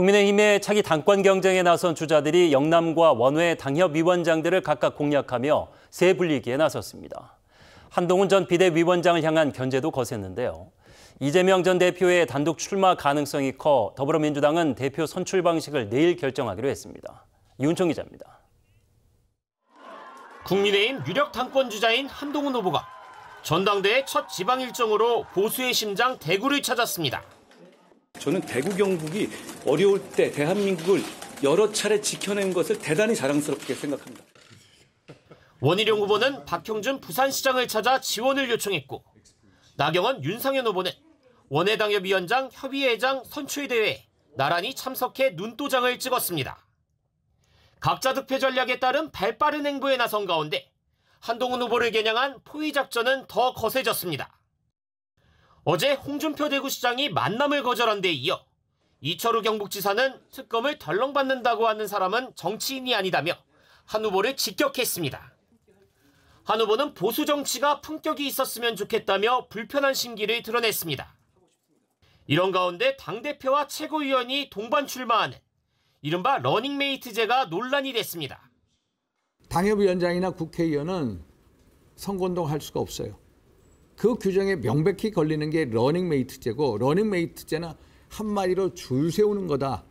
국민의힘의 차기 당권 경쟁에 나선 주자들이 영남과 원외 당협위원장들을 각각 공략하며 새 불리기에 나섰습니다. 한동훈 전 비대위원장을 향한 견제도 거셌는데요. 이재명 전 대표의 단독 출마 가능성이 커 더불어민주당은 대표 선출 방식을 내일 결정하기로 했습니다. 이훈총 기자입니다. 국민의힘 유력 당권 주자인 한동훈 후보가 전당대회 첫 지방 일정으로 보수의 심장 대구를 찾았습니다. 저는 대구 경북이 어려울 때 대한민국을 여러 차례 지켜낸 것을 대단히 자랑스럽게 생각합니다. 원희룡 후보는 박형준 부산시장을 찾아 지원을 요청했고 나경원 윤상현 후보는 원외당협위원장 협의회장 선출대회에 나란히 참석해 눈도장을 찍었습니다. 각자 득표 전략에 따른 발빠른 행보에 나선 가운데 한동훈 후보를 겨냥한 포위 작전은 더 거세졌습니다. 어제 홍준표 대구시장이 만남을 거절한 데 이어 이철우 경북지사는 특검을 덜렁받는다고 하는 사람은 정치인이 아니다며 한 후보를 직격했습니다. 한 후보는 보수 정치가 품격이 있었으면 좋겠다며 불편한 심기를 드러냈습니다. 이런 가운데 당대표와 최고위원이 동반 출마하는 이른바 러닝메이트제가 논란이 됐습니다. 당협위원장이나 국회의원은 선거운동 할 수가 없어요. 그 규정에 명백히 걸리는 게 러닝메이트제고 러닝메이트제는 한마디로 줄 세우는 거다.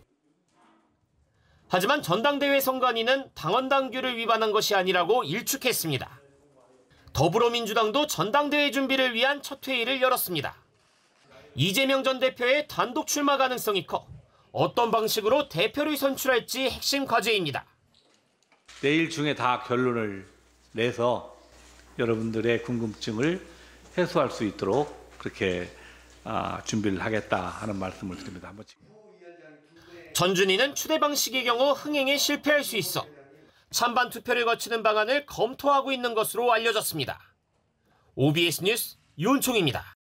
하지만 전당대회 선관위는 당원당규를 위반한 것이 아니라고 일축했습니다. 더불어민주당도 전당대회 준비를 위한 첫 회의를 열었습니다. 이재명 전 대표의 단독 출마 가능성이 커 어떤 방식으로 대표를 선출할지 핵심 과제입니다. 내일 중에 다 결론을 내서 여러분들의 궁금증을 해소할 수 있도록 그렇게 아, 준비를 하겠다 하는 말씀을 드립니다. 한번 전준희는 추대 방식의 경우 흥행에 실패할 수 있어 찬반 투표를 거치는 방안을 검토하고 있는 것으로 알려졌습니다. OBS 뉴스 윤총입니다.